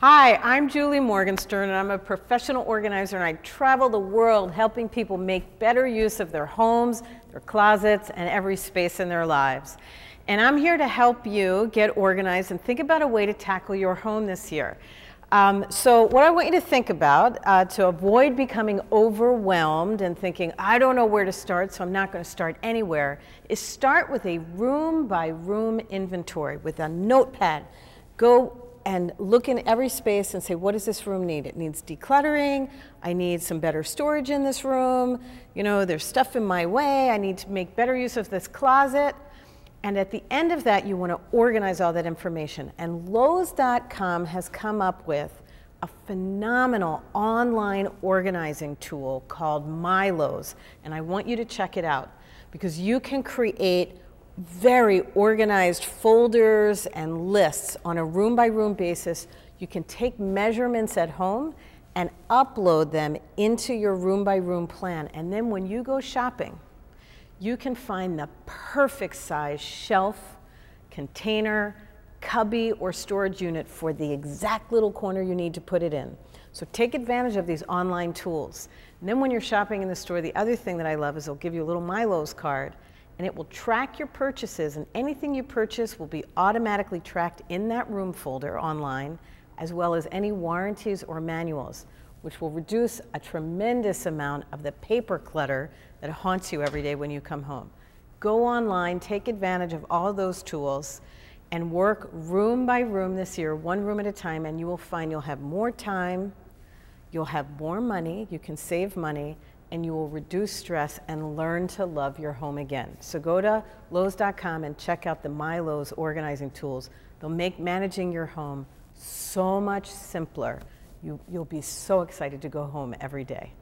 Hi, I'm Julie Morgenstern, and I'm a professional organizer, and I travel the world helping people make better use of their homes, their closets, and every space in their lives. And I'm here to help you get organized and think about a way to tackle your home this year. Um, so, what I want you to think about uh, to avoid becoming overwhelmed and thinking, I don't know where to start, so I'm not going to start anywhere, is start with a room by room inventory with a notepad. Go and look in every space and say, what does this room need? It needs decluttering. I need some better storage in this room. You know, there's stuff in my way. I need to make better use of this closet. And at the end of that, you want to organize all that information. And Lowe's.com has come up with a phenomenal online organizing tool called MyLowe's. And I want you to check it out because you can create very organized folders and lists on a room by room basis. You can take measurements at home and upload them into your room by room plan. And then when you go shopping, you can find the perfect size shelf, container, cubby, or storage unit for the exact little corner you need to put it in. So take advantage of these online tools. And then when you're shopping in the store, the other thing that I love is they'll give you a little MyLowe's card and it will track your purchases and anything you purchase will be automatically tracked in that room folder online as well as any warranties or manuals which will reduce a tremendous amount of the paper clutter that haunts you every day when you come home. Go online, take advantage of all those tools and work room by room this year, one room at a time, and you will find you'll have more time, you'll have more money, you can save money, and you will reduce stress and learn to love your home again. So go to Lowe's.com and check out the My Lowe's organizing tools. They'll make managing your home so much simpler. You, you'll be so excited to go home every day.